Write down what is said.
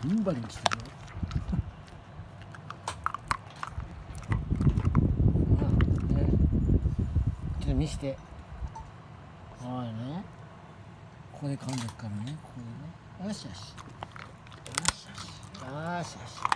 ティンバリン来てるよ。ほらね。ちょっと見して。おいね。ここで噛んでるからね。ここでね。よしよし。よしよし。よしよし。